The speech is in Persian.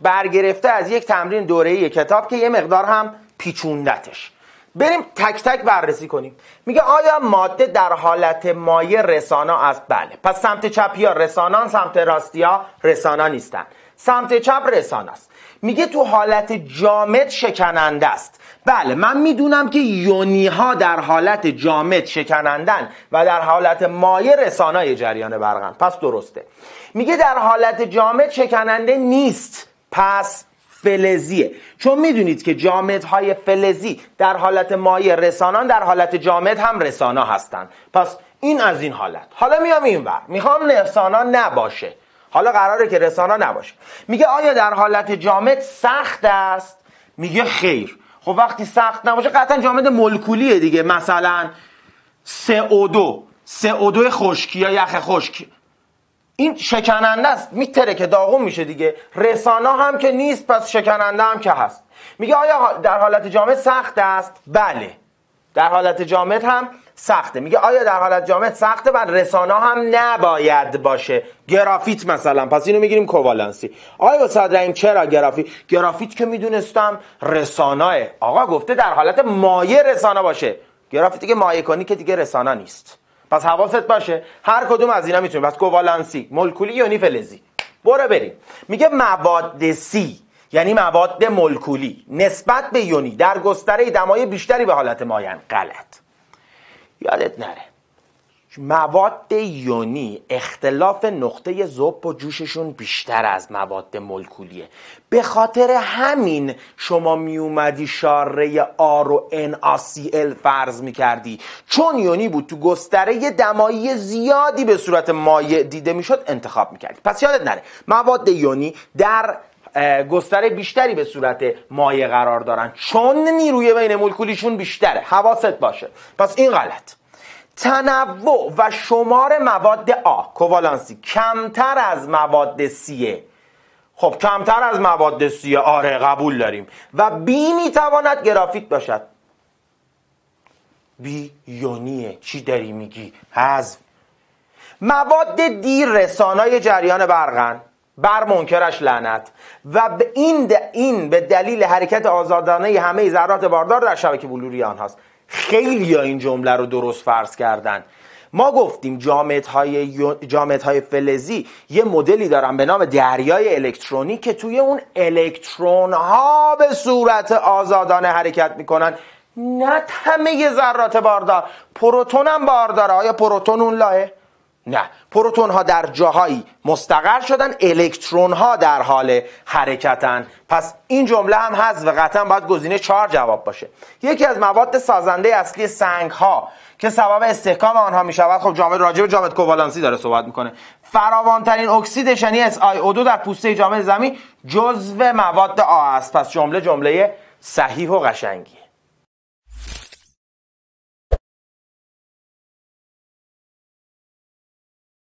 برگرفته از یک تمرین دوره کتاب که یه مقدار هم پیچوندتش. بریم تک تک بررسی کنیم. میگه آیا ماده در حالت مایع رسانا است؟ بله. پس سمت چپی ها رسانان سمت راستی ها رسانا نیستن. سمت چپ رسانا است میگه تو حالت جامد شکننده است. بله من می‌دونم که یونی ها در حالت جامد شکنندن و در حالت مایع رسانای جریان برقن. پس درسته. میگه در حالت جامد شکننده نیست. پس فلزیه. چون می‌دونید که جامدهای فلزی در حالت مایع رسانان در حالت جامد هم رسانا هستند پس این از این حالت. حالا میام این ور. می‌خوام رسانا نباشه. حالا قراره که رسانا نباشه. میگه آیا در حالت جامد سخت است؟ میگه خیر. خب وقتی سخت نباشه قطعا جامد مولکولیه دیگه. مثلا CO2 CO2 خشکی یا یخ خشک این شکننده است. میتره که داغون میشه دیگه. رسانا هم که نیست پس شکننده هم که هست. میگه آیا در حالت جامد سخت است؟ بله. در حالت جامد هم سخته. میگه آیا در حالت جامد سخته؟ و رسانا هم نباید باشه. گرافیت مثلا. پس اینو می‌گیریم کووالنسی آیا استاد رحیم چرا گرافیت گرافیت که می‌دونستم رساناه. آقا گفته در حالت مایع رسانا باشه. گرافیتی که مایع کنی که دیگه رسانا نیست. پس حواست باشه هر کدوم از اینا می‌تونیم. پس کووالنسی مولکولی یونی فلزی برو بریم. میگه مواد سی یعنی مواد مولکولی نسبت به یونی در گستره دمای بیشتری به حالت مایع غلط. یادت نره. مواد یونی اختلاف نقطه زوب و جوششون بیشتر از مواد مولکولیه. به خاطر همین شما می اومدی شاره آر و ال فرض می کردی چون یونی بود تو گستره دمایی زیادی به صورت مایع دیده می‌شد انتخاب می کردی پس یادت نره مواد یونی در گستره بیشتری به صورت مایع قرار دارن. چون نیروی بین مولکولیشون بیشتره. حواست باشه. پس این غلط. تنوع و شمار مواد آ. کووالانسی. کمتر از مواد سیه خب کمتر از مواد سیه آره قبول داریم. و بی می‌تواند گرافیت باشد. بی یونیه. چی داری میگی؟ حذف. مواد دیر رسانای جریان برقن. بر منکرش لعنت. و به این, این به دلیل حرکت آزادانه همه ذرات باردار در شبکه بلوری آنهاست. خیلی این جمله رو درست فرض کردن. ما گفتیم جامعه های فلزی یه مدلی دارن به نام دریای الکترونی که توی اون الکترون ها به صورت آزادانه حرکت می‌کنن. نه همه ذرات باردار. پروتون هم بارداره. آیا پروتون اون لایه؟ نه پروتون ها در جاهایی مستقر شدن الکترون ها در حال حرکتن. پس این جمله هم هست و قطعا باید گزینه چهار جواب باشه. یکی از مواد سازنده اصلی سنگ ها که سبب استحکام آنها می شود خب جامد راجع به جامد کووالنسی داره صحبت می‌کنه. فراوانترین اکسیدش یعنی SiO2 در پوسته جامد زمین جزو مواد آ است. پس جمله جمله صحیح و قشنگیه.